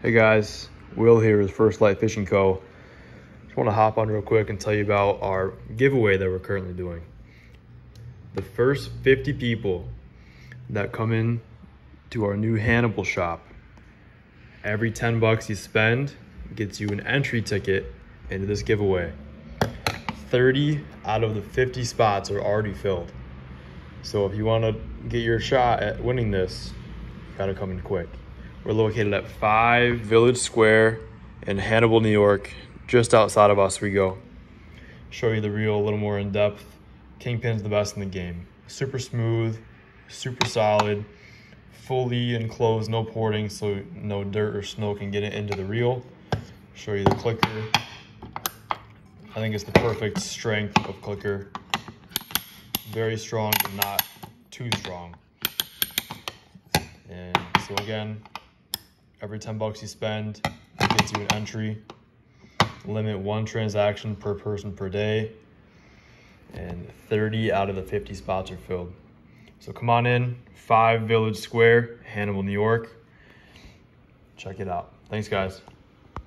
Hey guys, Will here with First Light Fishing Co. Just want to hop on real quick and tell you about our giveaway that we're currently doing. The first 50 people that come in to our new Hannibal shop, every 10 bucks you spend gets you an entry ticket into this giveaway. 30 out of the 50 spots are already filled. So if you want to get your shot at winning this, you gotta come in quick. We're located at 5 Village Square in Hannibal, New York, just outside of Oswego. Show you the reel a little more in depth. Kingpin's the best in the game. Super smooth, super solid, fully enclosed, no porting, so no dirt or snow can get it into the reel. Show you the clicker. I think it's the perfect strength of clicker. Very strong, but not too strong. And so again, every 10 bucks you spend it gets you an entry. Limit one transaction per person per day. And 30 out of the 50 spots are filled. So come on in, 5 Village Square, Hannibal, New York. Check it out. Thanks, guys.